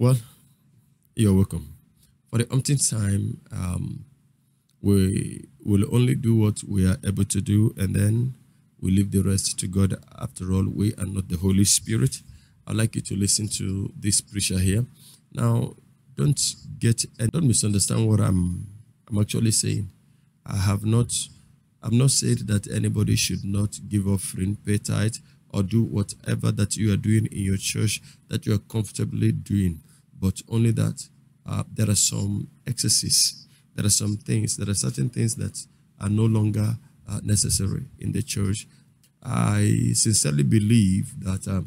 Well, you're welcome. For the umpteenth time, um, we will only do what we are able to do, and then we leave the rest to God. After all, we are not the Holy Spirit. I'd like you to listen to this preacher here. Now, don't get and don't misunderstand what I'm I'm actually saying. I have not I've not said that anybody should not give offering, pay tithe, or do whatever that you are doing in your church that you are comfortably doing, but only that uh, there are some excesses. There are some things, there are certain things that are no longer uh, necessary in the church. I sincerely believe that uh,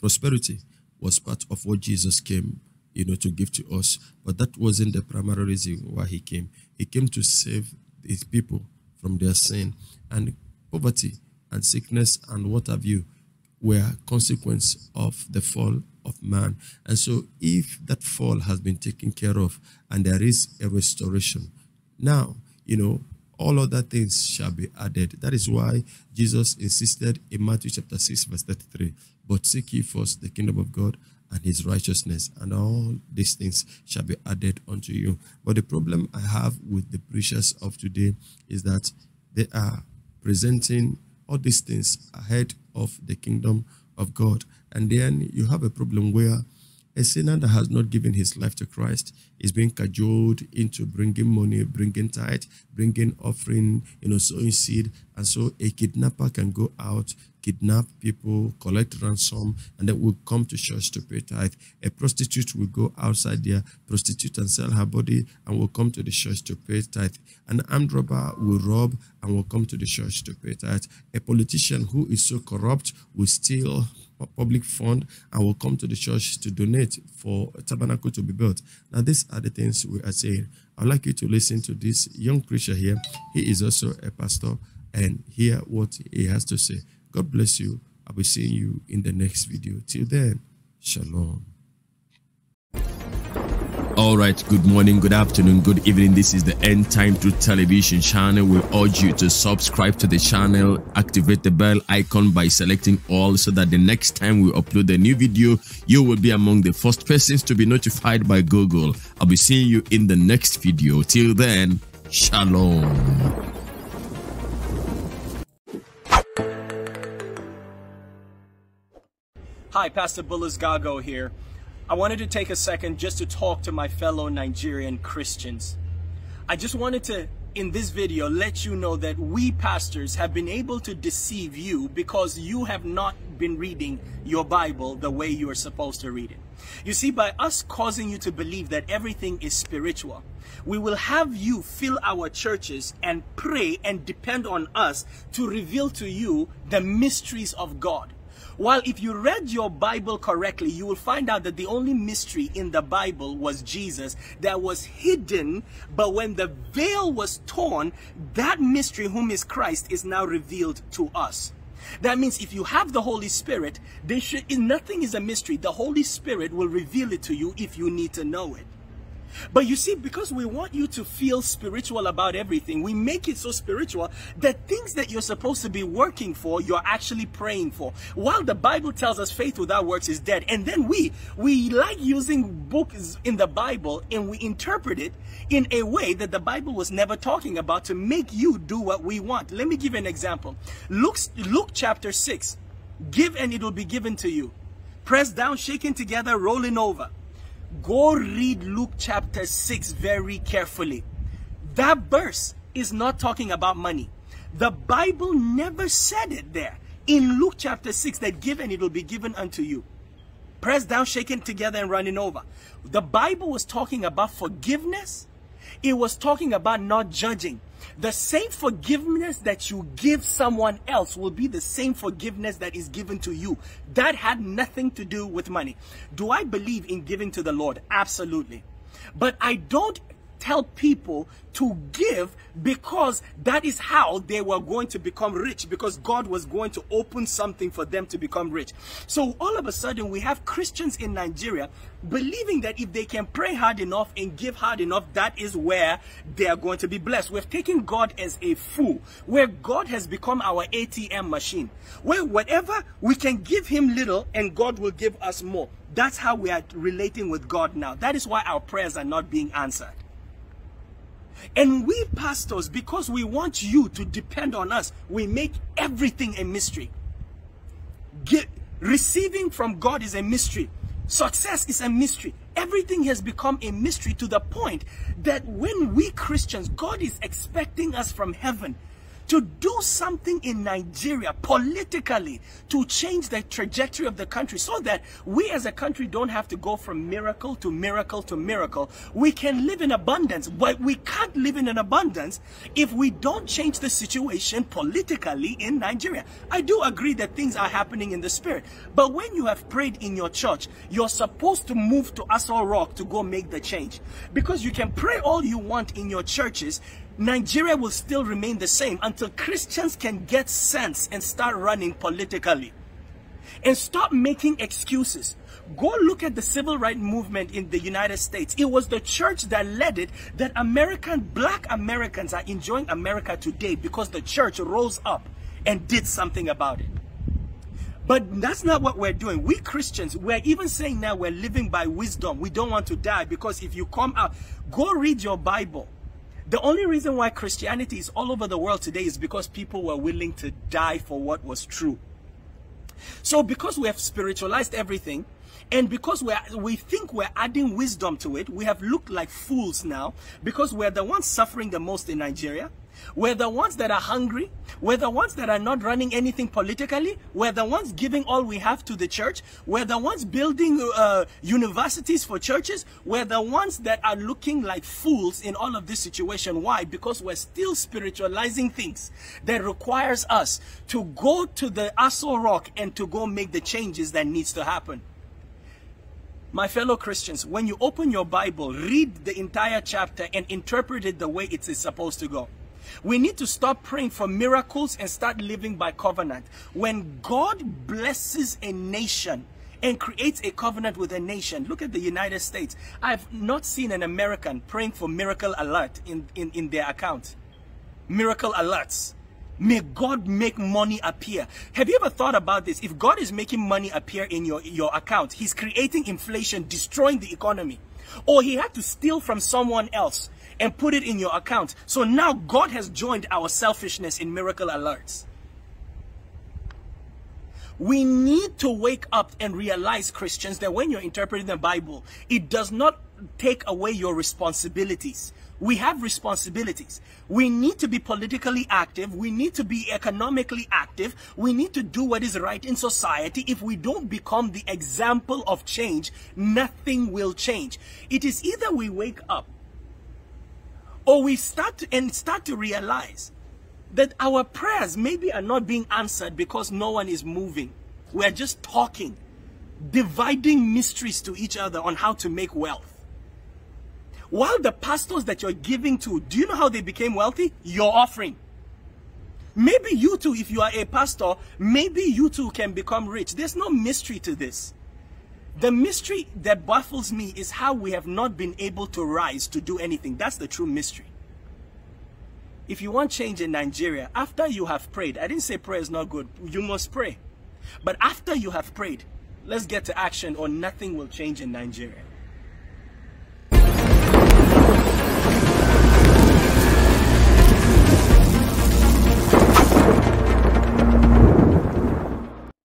prosperity was part of what Jesus came, you know, to give to us, but that wasn't the primary reason why he came. He came to save his people from their sin and poverty and sickness and what have you were consequence of the fall of man. And so if that fall has been taken care of and there is a restoration, now, you know, all other things shall be added. That is why Jesus insisted in Matthew chapter 6, verse 33, but seek ye first the kingdom of God and his righteousness, and all these things shall be added unto you. But the problem I have with the preachers of today is that they are presenting all these things ahead of the kingdom of God. And then you have a problem where a sinner that has not given his life to Christ is being cajoled into bringing money, bringing tithe, bringing offering, you know, sowing seed. And so a kidnapper can go out, kidnap people, collect ransom, and then will come to church to pay tithe. A prostitute will go outside there, prostitute and sell her body, and will come to the church to pay tithe. An armed robber will rob and will come to the church to pay tithe. A politician who is so corrupt will steal public fund and will come to the church to donate for a tabernacle to be built. Now, these are the things we are saying. I'd like you to listen to this young preacher here. He is also a pastor and hear what he has to say. God bless you. I'll be seeing you in the next video. Till then, shalom. All right, good morning, good afternoon, good evening. This is the End Time Truth Television channel. We urge you to subscribe to the channel, activate the bell icon by selecting all so that the next time we upload a new video, you will be among the first persons to be notified by Google. I'll be seeing you in the next video. Till then, shalom. Hi, Pastor Bullis Gago here. I wanted to take a second just to talk to my fellow Nigerian Christians. I just wanted to, in this video, let you know that we pastors have been able to deceive you because you have not been reading your Bible the way you are supposed to read it. You see, by us causing you to believe that everything is spiritual, we will have you fill our churches and pray and depend on us to reveal to you the mysteries of God. While if you read your Bible correctly, you will find out that the only mystery in the Bible was Jesus that was hidden, but when the veil was torn, that mystery, whom is Christ, is now revealed to us. That means if you have the Holy Spirit, should, nothing is a mystery. The Holy Spirit will reveal it to you if you need to know it. But you see, because we want you to feel spiritual about everything, we make it so spiritual that things that you're supposed to be working for, you're actually praying for. While the Bible tells us faith without works is dead. And then we, we like using books in the Bible and we interpret it in a way that the Bible was never talking about to make you do what we want. Let me give you an example. Luke, Luke chapter 6. Give and it will be given to you. Press down, shaking together, rolling over. Go read Luke chapter 6 very carefully. That verse is not talking about money. The Bible never said it there. In Luke chapter 6, that give and it will be given unto you. Pressed down, shaken together, and running over. The Bible was talking about forgiveness. It was talking about not judging. The same forgiveness that you give someone else will be the same forgiveness that is given to you. That had nothing to do with money. Do I believe in giving to the Lord? Absolutely. But I don't tell people to give because that is how they were going to become rich because God was going to open something for them to become rich. So all of a sudden we have Christians in Nigeria believing that if they can pray hard enough and give hard enough, that is where they are going to be blessed. We've taken God as a fool, where God has become our ATM machine, where whatever we can give him little and God will give us more. That's how we are relating with God now. That is why our prayers are not being answered. And we pastors, because we want you to depend on us, we make everything a mystery. Get, receiving from God is a mystery. Success is a mystery. Everything has become a mystery to the point that when we Christians, God is expecting us from heaven to do something in Nigeria politically to change the trajectory of the country so that we as a country don't have to go from miracle to miracle to miracle. We can live in abundance, but we can't live in an abundance if we don't change the situation politically in Nigeria. I do agree that things are happening in the spirit, but when you have prayed in your church, you're supposed to move to Aso Rock to go make the change because you can pray all you want in your churches Nigeria will still remain the same until Christians can get sense and start running politically. And stop making excuses. Go look at the civil rights movement in the United States. It was the church that led it that American, black Americans are enjoying America today because the church rose up and did something about it. But that's not what we're doing. We Christians, we're even saying now we're living by wisdom. We don't want to die because if you come out, go read your Bible. The only reason why Christianity is all over the world today is because people were willing to die for what was true. So because we have spiritualized everything, and because we we think we're adding wisdom to it, we have looked like fools now because we're the ones suffering the most in Nigeria. We're the ones that are hungry. We're the ones that are not running anything politically. We're the ones giving all we have to the church. We're the ones building uh, universities for churches. We're the ones that are looking like fools in all of this situation. Why? Because we're still spiritualizing things that requires us to go to the Aso Rock and to go make the changes that needs to happen. My fellow Christians, when you open your Bible, read the entire chapter and interpret it the way it is supposed to go. We need to stop praying for miracles and start living by covenant. When God blesses a nation, and creates a covenant with a nation. Look at the United States. I've not seen an American praying for miracle alert in, in, in their account. Miracle alerts. May God make money appear. Have you ever thought about this? If God is making money appear in your, your account, He's creating inflation, destroying the economy. Or He had to steal from someone else and put it in your account. So now God has joined our selfishness in miracle alerts. We need to wake up and realize, Christians, that when you're interpreting the Bible, it does not take away your responsibilities. We have responsibilities. We need to be politically active. We need to be economically active. We need to do what is right in society. If we don't become the example of change, nothing will change. It is either we wake up or we start to, and start to realize that our prayers maybe are not being answered because no one is moving. We're just talking, dividing mysteries to each other on how to make wealth. While the pastors that you're giving to, do you know how they became wealthy? Your offering. Maybe you too, if you are a pastor, maybe you too can become rich. There's no mystery to this. The mystery that baffles me is how we have not been able to rise to do anything. That's the true mystery. If you want change in Nigeria, after you have prayed, I didn't say prayer is not good. You must pray. But after you have prayed, let's get to action or nothing will change in Nigeria.